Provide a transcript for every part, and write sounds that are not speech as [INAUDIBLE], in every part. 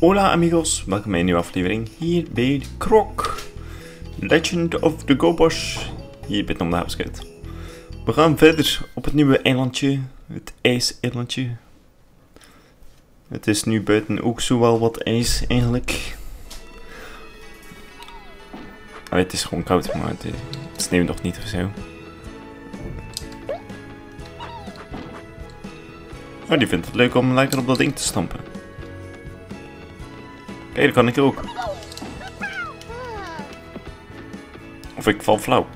Hola amigos, welkom bij een nieuwe aflevering hier bij Krok. Legend of the Gobosh, hier bij de Hapskut. We gaan verder op het nieuwe eilandje, het ijseilandje. Het is nu buiten ook zo wel wat ijs eigenlijk. Het is gewoon koud, maar het, het sneeuwt nog niet of zo. Oh, die vindt het leuk om lekker op dat ding te stampen. Kijk, dat kan ik ook. Of ik val flauw.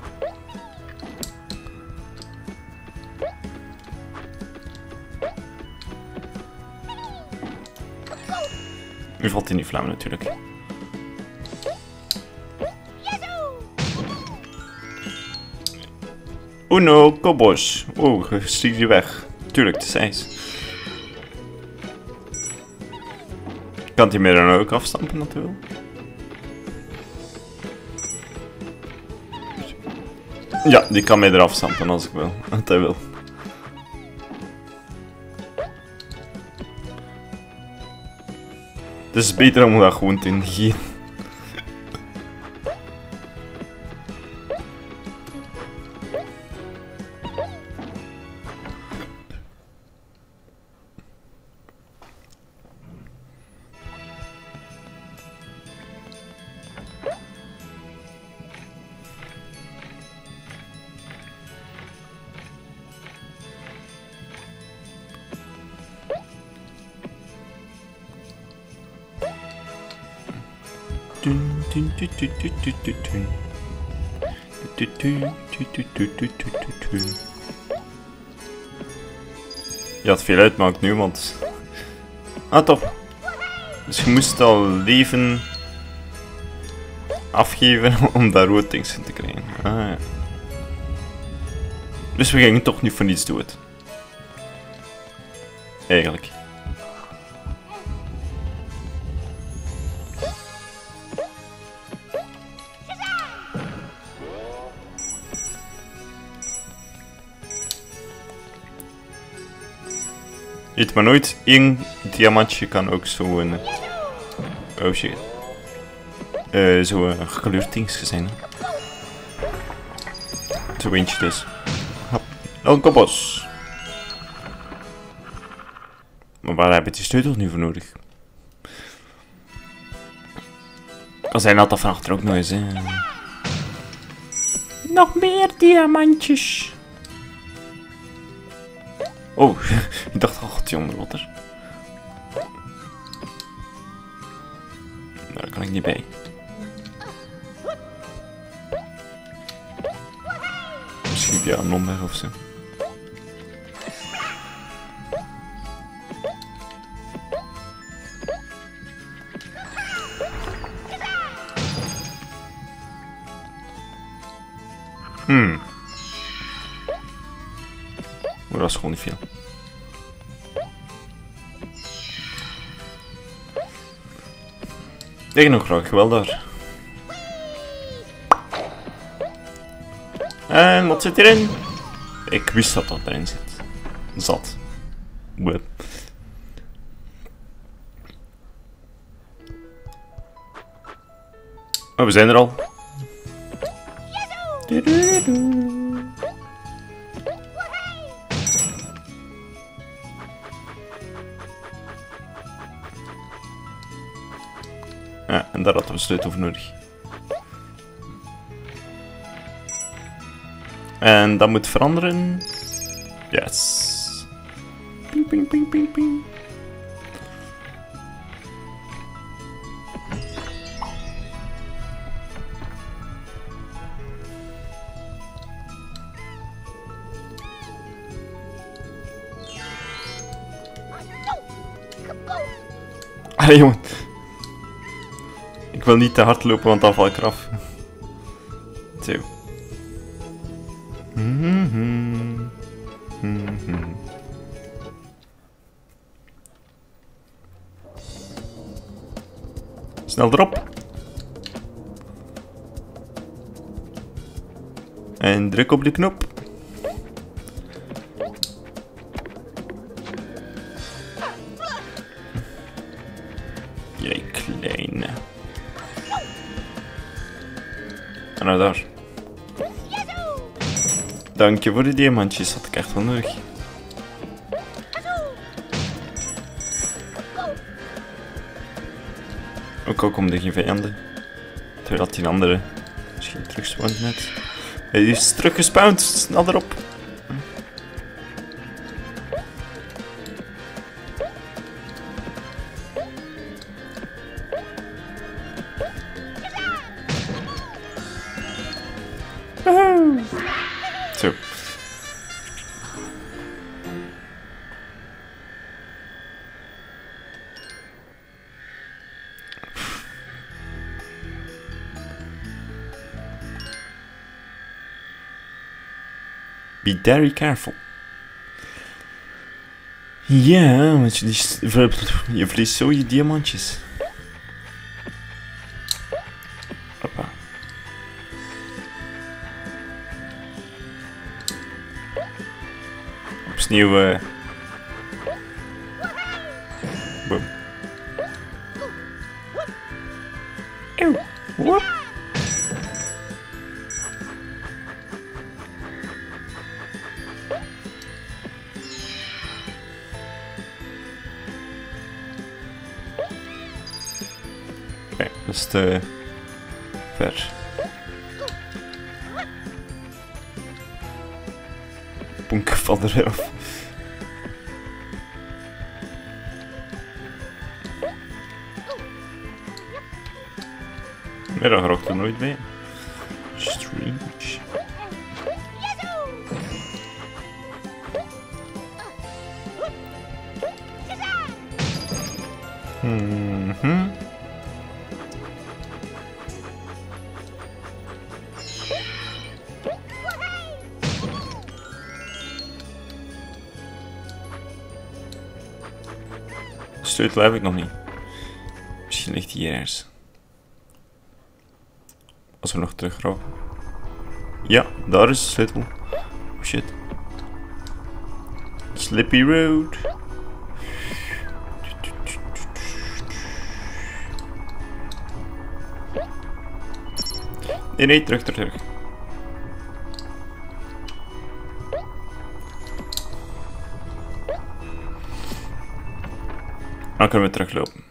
Nu valt hij niet flauw natuurlijk. Uno, kobos. Oeh, stiek die weg. Tuurlijk, het is ijs. Kan hij mij dan ook afstampen natuurlijk? Ja, die kan mij eraf stampen als ik wil. Wat hij wil. Het is beter om dat gewoon te negeren. Ja, het veel uitmaakt nu, want... Ah, top. Dus je moest al leven afgeven [LAUGHS] om daar rood things in te krijgen. Ah, ja. Dus we gingen toch niet voor niets doen. Weet maar nooit, één diamantje kan ook zo'n... Oh shit. Eh, zo'n gekleurd ding zijn. Zo eentje dus. Hop. Een kopos. Maar waar heb je die sleutel nu voor nodig? Als hij dat van achter ook nog eens, hè. Nog meer diamantjes. Oh, [LAUGHS] ik dacht die onder water. Daar kan ik niet bij. Misschien via een omweg of zo. Hmm. Maar dat is gewoon niet veel. Ik nog graag wel daar. En wat zit erin? Ik wist dat dat erin zit. Zat. Web. Oh, we zijn er al. Hadden we sleutel voor nodig. En dat moet veranderen. Yes. Ping, ping, ping, ping, ping. Allee, jongen. Ik wil niet te hard lopen, want dan val ik eraf. Snel erop. En druk op de knop. En nou daar. Dank je voor de diamantjes, had ik echt wel nodig. Ook al komen er geen vijanden. Terwijl die andere misschien terugspawnt net. Hij is teruggespawnd, snel erop. Be very careful. Ja, want je, die- je verliest zo je Dat is te ver. Ponk valt er weer af. Nee, dat rookt er nooit bij. Sleutel heb ik nog niet. Misschien ligt die hier ergens. Als we nog teruggraven. Ja, daar is de sleutel. Oh shit. Slippy road. Nee, nee, terug, terug, terug. Anker mit Drecklopen.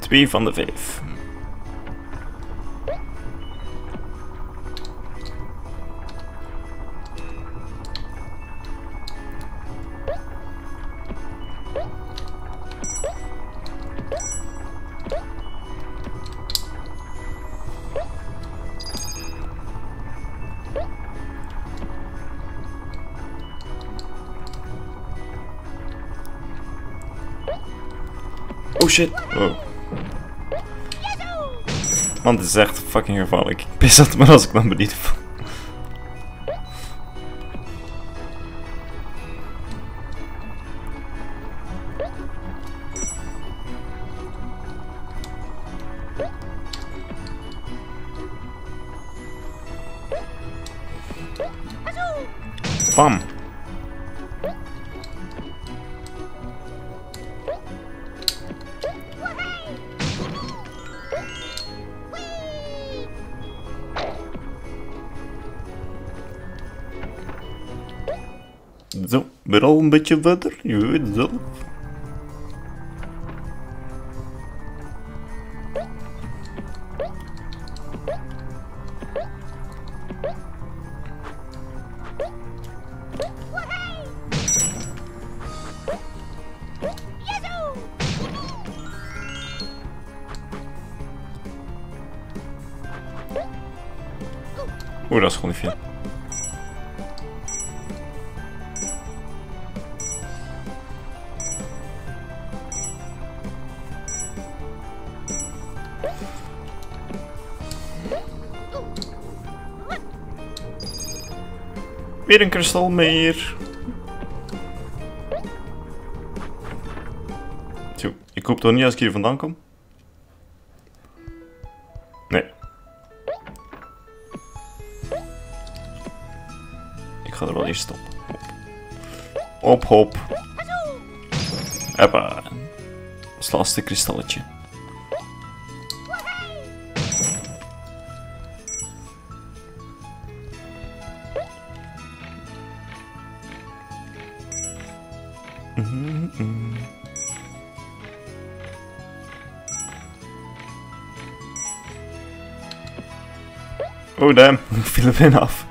Twee van de vijf. Shit. Oh. Man, dit is echt fucking gevaarlijk. Ik pis dat maar als ik dan beneden val. Een beetje verder. Je weet zelf. Oeh, dat is gewoon niet veel. Weer een kristal meer. Zo, ik hoop toch niet als ik hier vandaan kom? Nee. Ik ga er wel eerst op. Op, hop. Dat is het laatste kristalletje. Oh damn, ik viel er bijna af.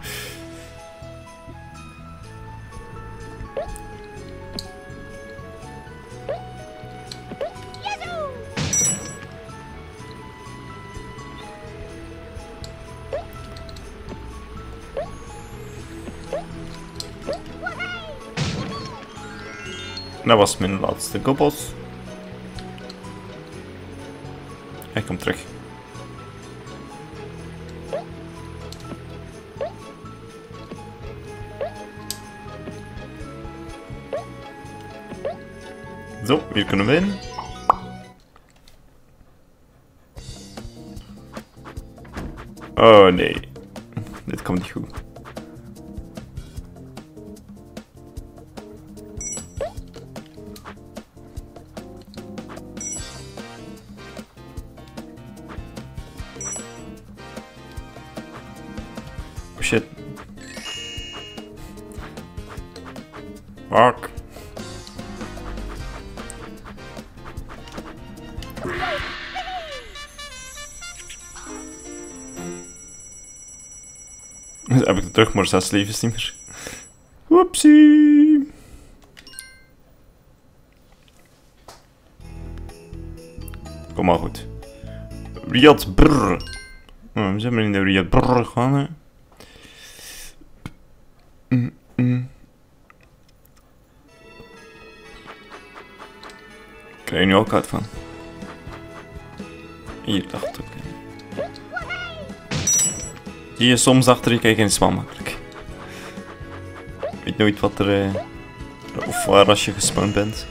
Dat was mijn laatste koppels. Hier kunnen we in. Oh nee. Dit komt niet goed. Oh shit. Fuck. Terug maar zes levens niet meer. Whoopsie. Kom maar goed. Riyad brrr. Oh, we zijn maar in de Riyad brrr gegaan hè. Mm, mm. Krijg je nu ook uit van. Hier dacht ik. Zie je soms achter je kijken is wel makkelijk. Weet nooit wat er. eh, of waar als je gespawn bent.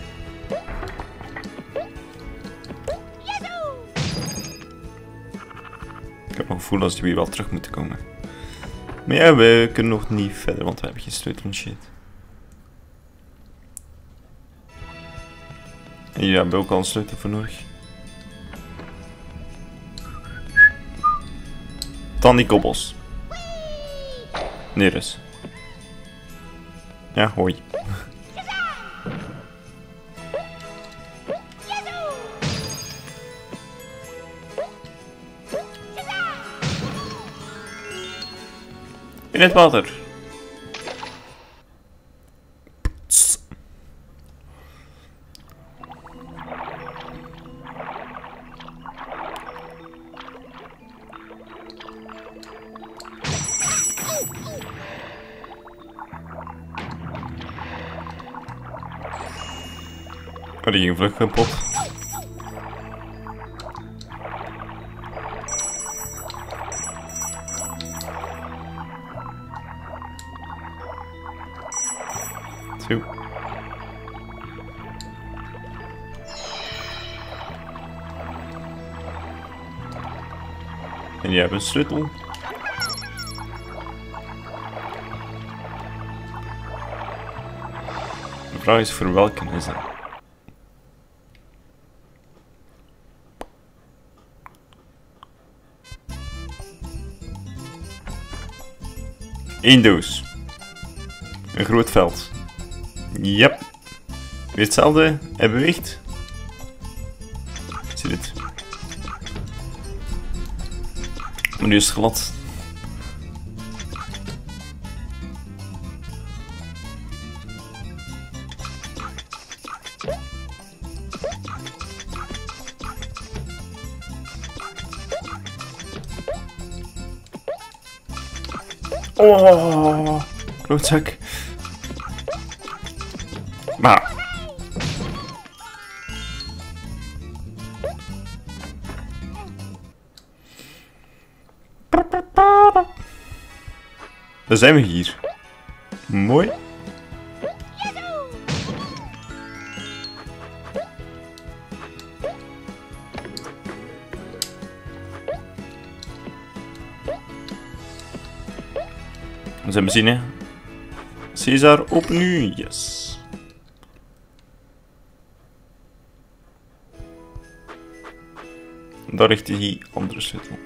Ik heb een gevoel dat we hier wel terug moeten komen. Maar ja, we kunnen nog niet verder, want we hebben geen sleutel en shit. En hier hebben we ook al een sleutel voor nodig. Dan die kobbels. Nee, dus. Ja, hoi. In het water. Oh, die ging. En jij hebt een sleutel. De vraag is voor welke is dat? Eén doos. Een groot veld. Yep. Weer hetzelfde. Hij beweegt. Zie dit. Maar nu is het glad. Oh, klootzak. Maar. Dan zijn we hier. Mooi. We zijn hè. Caesar, open nu. Yes. Daar ligt hij andere sleutel.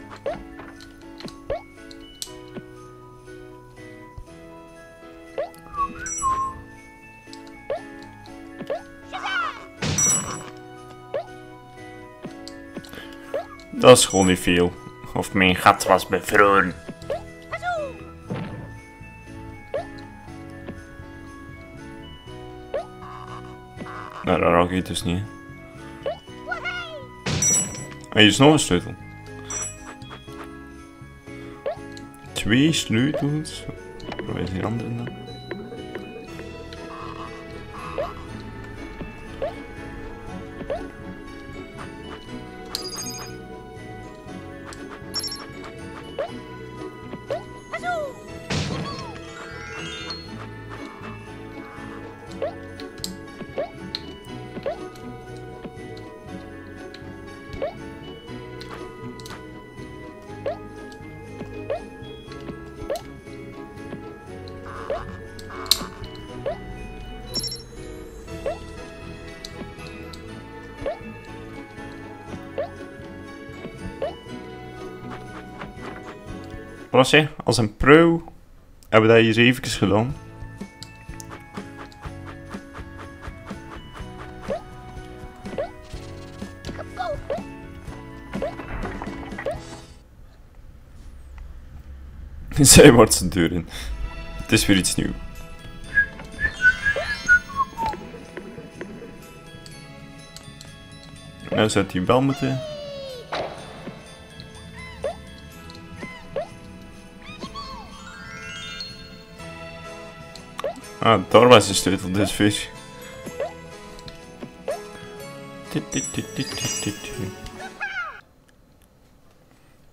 Dat is gewoon niet veel. Of mijn gat was bevroren. Raak ik dus niet. En hier is nog een sleutel. Twee sleutels. Waar is die andere dan? Wat hè? Als een pro hebben we dat hier even gedaan. [LAUGHS] Zij wordt zijn deur in. Het is weer iets nieuws. Nou zou hij wel moeten. Ah, daar was de sleutel dus vis.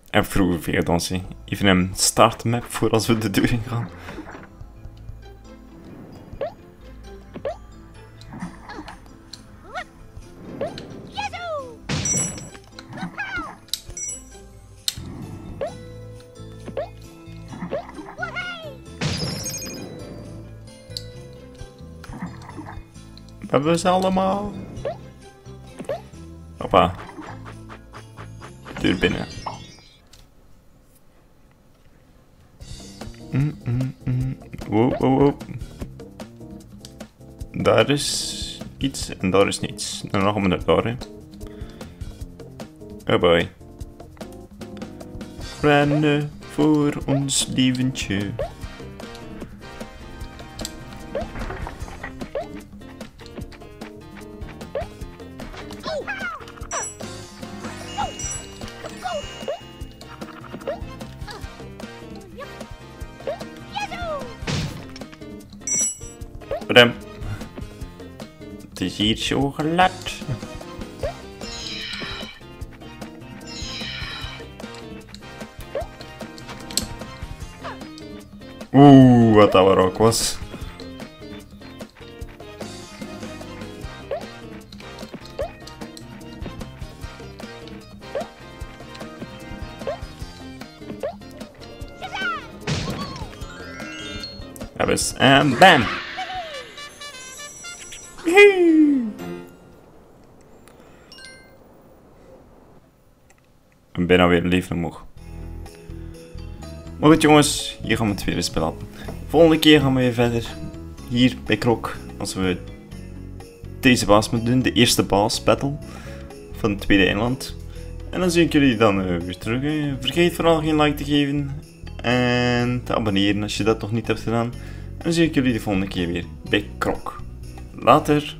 En vroeger veel dansen. Even een startmap voor als we de deur in gaan. We hebben ze allemaal. Hoppa. Deur binnen. Mm, mm, mm. Wow, wow, wow. Daar is iets en daar is niets. Dan gaan we naar daar. Hè. Oh boy. Rennen voor ons lieventje. Het is hier zo glad. Oeh, wat dat wel ook was. Dat was... En bam! En bijna weer leven omhoog. Maar goed jongens, hier gaan we het eens belaten. Volgende keer gaan we weer verder. Hier bij Krok. Als we deze baas moeten doen. De eerste baas battle. Van het tweede eiland. En dan zie ik jullie dan uh, weer terug. Vergeet vooral geen like te geven. En te abonneren als je dat nog niet hebt gedaan. En dan zie ik jullie de volgende keer weer bij Krok. Later.